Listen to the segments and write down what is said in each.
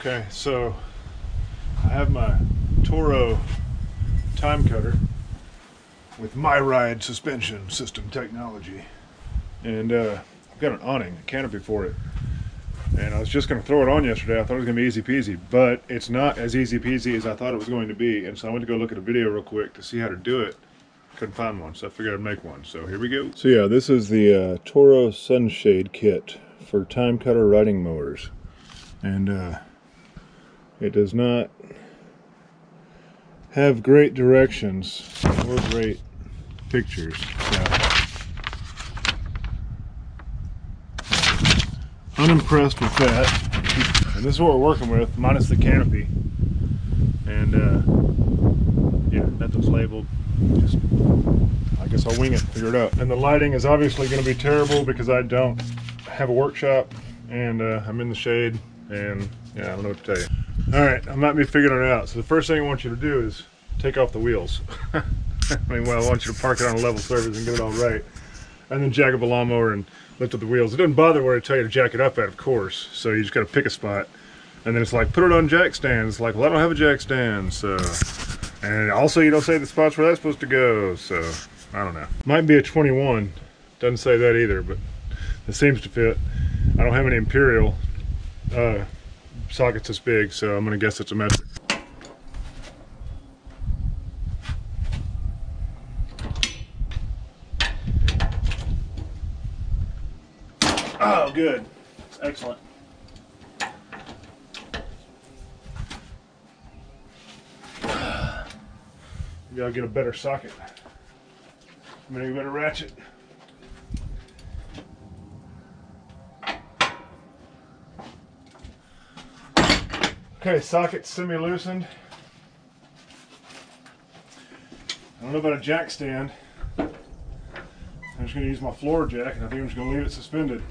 Okay, so I have my Toro TimeCutter with my ride suspension system technology. And uh, I've got an awning, a canopy for it. And I was just going to throw it on yesterday. I thought it was going to be easy peasy, but it's not as easy peasy as I thought it was going to be. And so I went to go look at a video real quick to see how to do it. Couldn't find one, so I figured I'd make one. So here we go. So yeah, this is the uh, Toro Sunshade Kit for TimeCutter riding mowers. And uh, it does not have great directions or great pictures. So. Unimpressed with that. And this is what we're working with, minus the canopy. And uh, yeah, nothing's labeled. Just, I guess I'll wing it, figure it out. And the lighting is obviously going to be terrible because I don't have a workshop and uh, I'm in the shade and yeah, I don't know what to tell you. All right, I'm might be figuring it out. So the first thing I want you to do is take off the wheels. I mean, well, I want you to park it on a level surface and get it all right. And then jack up a lawnmower and lift up the wheels. It doesn't bother where I tell you to jack it up at, of course. So you just got to pick a spot. And then it's like, put it on jack stands. It's like, well, I don't have a jack stand, so. And also, you don't say the spots where that's supposed to go, so I don't know. Might be a 21. Doesn't say that either, but it seems to fit. I don't have any Imperial uh, sockets this big, so I'm gonna guess it's a metric. Oh, good. Excellent. Maybe I'll get a better socket. Maybe a better ratchet. Okay, socket semi-loosened. I don't know about a jack stand. I'm just going to use my floor jack and I think I'm just to leave it suspended.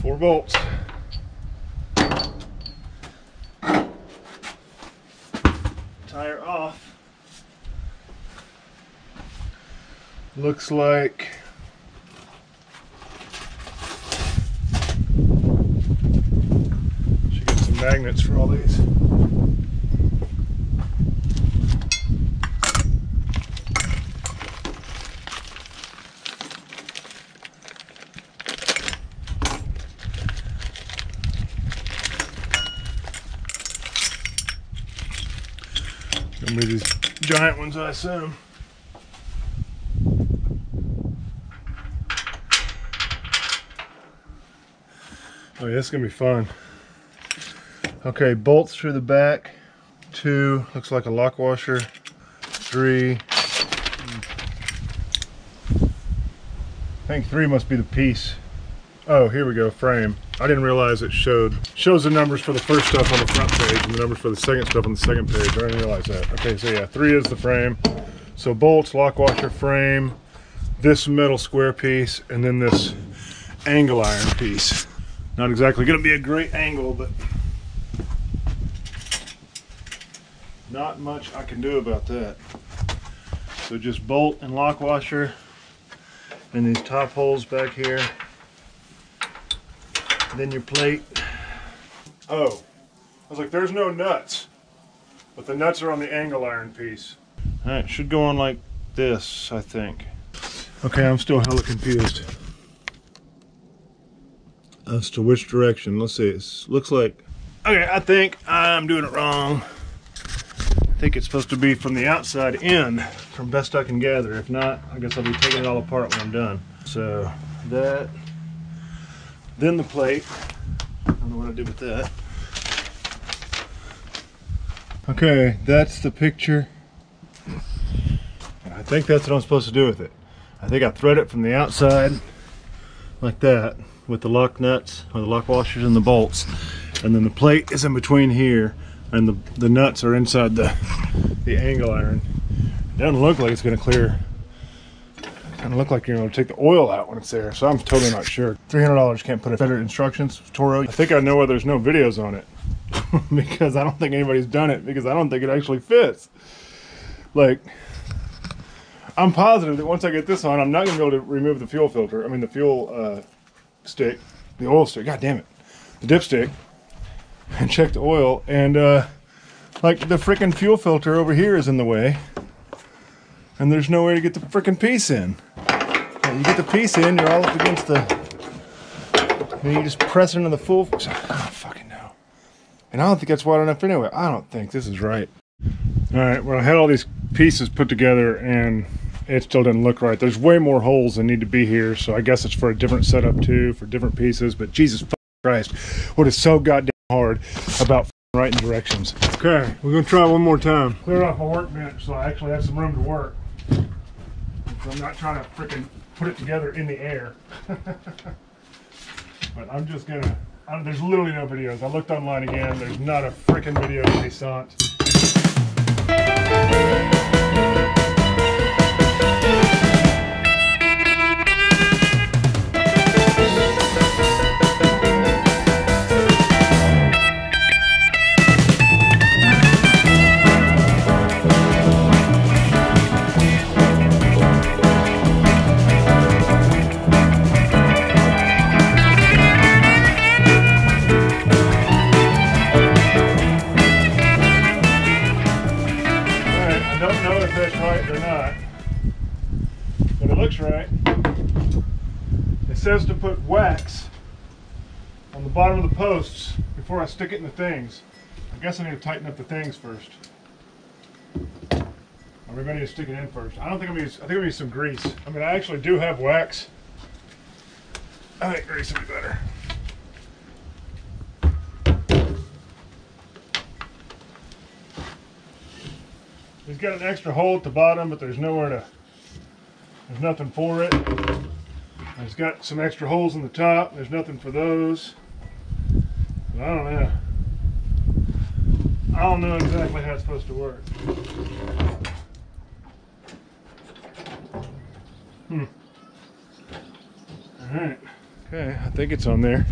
Four bolts. Tire off. Looks like should get some magnets for all these. Gonna these giant ones, I assume. Oh yeah, is gonna be fun. Okay, bolts through the back. Two, looks like a lock washer. Three. I think three must be the piece. Oh, here we go, frame. I didn't realize it showed shows the numbers for the first stuff on the front page and the numbers for the second stuff on the second page. I didn't realize that. Okay, so yeah, three is the frame. So bolts, lock washer, frame, this metal square piece, and then this angle iron piece. Not exactly going to be a great angle, but not much I can do about that. So just bolt and lock washer and these top holes back here. Then your plate. Oh, I was like, there's no nuts, but the nuts are on the angle iron piece. All right, should go on like this, I think. Okay, I'm still hella confused as to which direction. Let's see, it looks like, okay, I think I'm doing it wrong. I think it's supposed to be from the outside in, from best I can gather. If not, I guess I'll be taking it all apart when I'm done. So that, then the plate. I don't know what I did with that. Okay, that's the picture. I think that's what I'm supposed to do with it. I think I thread it from the outside like that with the lock nuts or the lock washers and the bolts. And then the plate is in between here and the, the nuts are inside the the angle iron. It doesn't look like it's to clear. It doesn't look like you're to take the oil out when it's there so i'm totally not sure. $300 can't put a better instructions toro. I think i know why there's no videos on it. Because i don't think anybody's done it because i don't think it actually fits. Like I'm positive that once I get this on, I'm not to be able to remove the fuel filter. I mean, the fuel uh, stick, the oil stick. God damn it, the dipstick, and check the oil. And uh, like the freaking fuel filter over here is in the way, and there's no way to get the freaking piece in. You get the piece in, you're all up against the. And you just press into the full. I fucking know. And I don't think that's wide enough anyway. I don't think this is right. All right, well, I had all these pieces put together and it still didn't look right. There's way more holes that need to be here, so I guess it's for a different setup too, for different pieces. But Jesus Christ, what is so goddamn hard about writing directions? Okay, we're gonna try one more time. Clear off my workbench so I actually have some room to work. So I'm not trying to freaking put it together in the air. but I'm just gonna. I, there's literally no videos. I looked online again. There's not a freaking video of Descent. Says to put wax on the bottom of the posts before I stick it in the things. I guess I need to tighten up the things first. Or maybe I need to stick it in first. I don't think I'm gonna use, I think I'm gonna use some grease. I mean, I actually do have wax. I think grease would be better. He's got an extra hole at the bottom, but there's nowhere to, there's nothing for it. He's got some extra holes in the top. There's nothing for those. But I don't know. I don't know exactly how it's supposed to work. Hmm. All right. Okay, I think it's on there.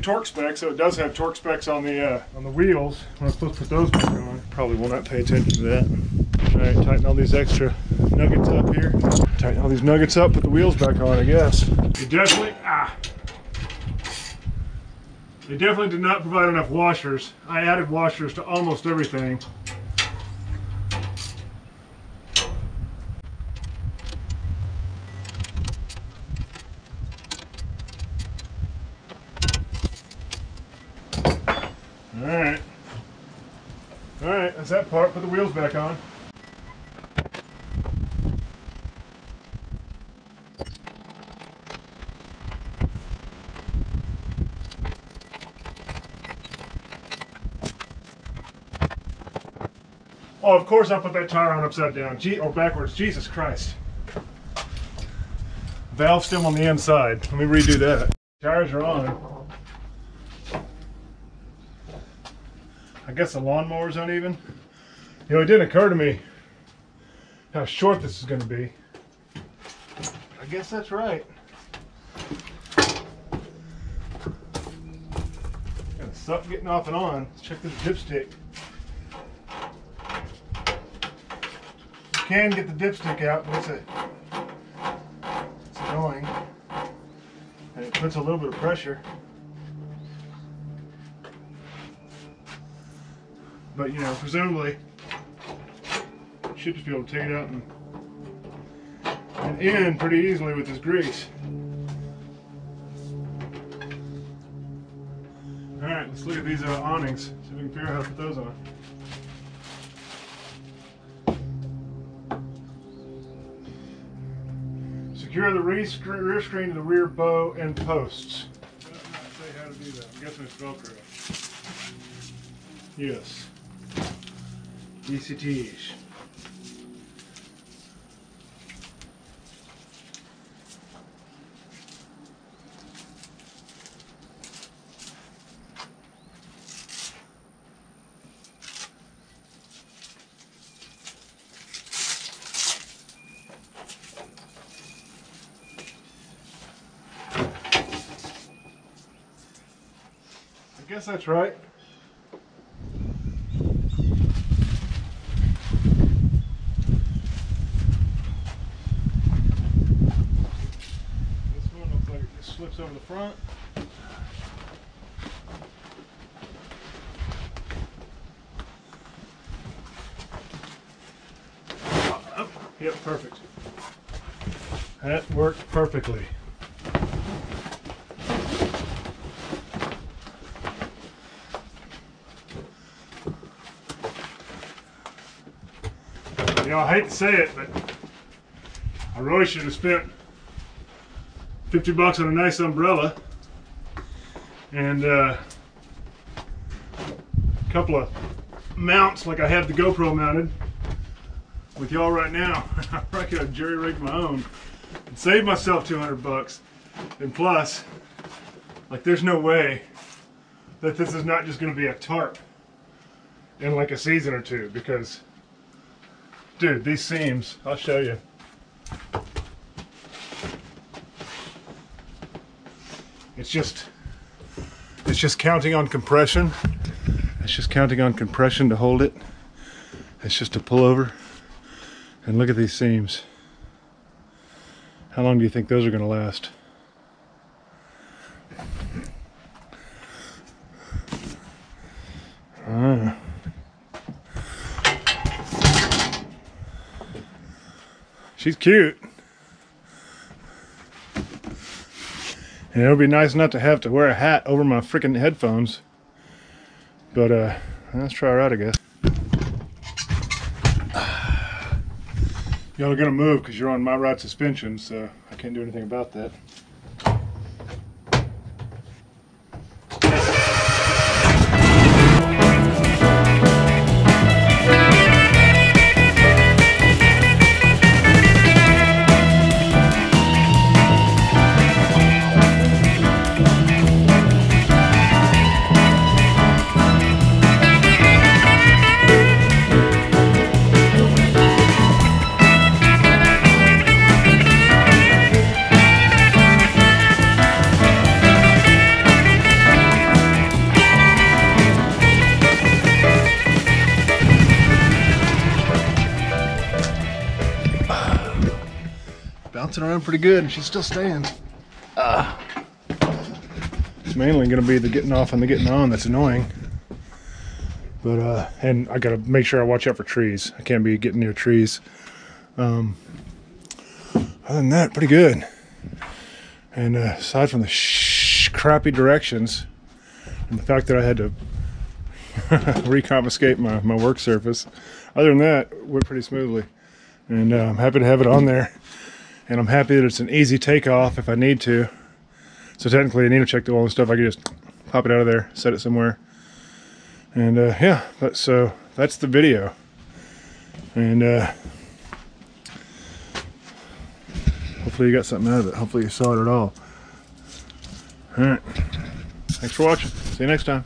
Torque specs, so it does have torque specs on the uh, on the wheels. I'm supposed to put those back on. Probably will not pay attention to that. All right, tighten all these extra nuggets up here. Tighten all these nuggets up, put the wheels back on, I guess. You definitely ah. They definitely did not provide enough washers. I added washers to almost everything. All right. All right, that's that part. Put the wheels back on. Oh, of course I put that tire on upside down. Gee, or backwards. Jesus Christ. Valve stem on the inside. Let me redo that. Tires are on. I guess the lawnmower's uneven. You know, it didn't occur to me how short this is going to be. I guess that's right. Got stuff getting off and on. Let's check this dipstick. You can get the dipstick out, but it's a it's annoying. And it puts a little bit of pressure. But you know, presumably, should just be able to take it out and, and in pretty easily with this grease. All right, let's look at these uh, awnings. See if we can figure out how to put those on. Secure the rear screen, rear screen to the rear bow and posts. Does not say how to do that. I'm guessing it's Velcro. Yes. Yes. I guess that's right. Over the front. Yep, perfect. That worked perfectly. You know, I hate to say it, but I really should have spent 50 bucks on a nice umbrella and uh, a couple of mounts like I have the GoPro mounted with y'all right now. I could have jerry rigged my own and saved myself 200 bucks. And plus, like there's no way that this is not just going to be a tarp in like a season or two because dude these seams I'll show you it's just it's just counting on compression. It's just counting on compression to hold it. It's just a pullover. And look at these seams. How long do you think those are going to last? Ah. She's cute. And it would be nice not to have to wear a hat over my freaking headphones. But uh let's try her out I guess. Y'all are gonna move because you're on my ride suspension, so I can't do anything about that. Bouncing around pretty good and she's still staying. Uh, it's mainly going to be the getting off and the getting on that's annoying. But, uh, and I got to make sure I watch out for trees. I can't be getting near trees. Um, other than that, pretty good. And uh, aside from the crappy directions and the fact that I had to reconfiscate my, my work surface, other than that, went pretty smoothly. And uh, I'm happy to have it on there and I'm happy that it's an easy takeoff if I need to. So technically I need to check the oil and stuff. I can just pop it out of there, set it somewhere. And uh, yeah, but so that's the video. And uh, hopefully you got something out of it. Hopefully you saw it at all. All right. Thanks for watching. See you next time.